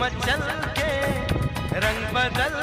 मचल के रंग बदल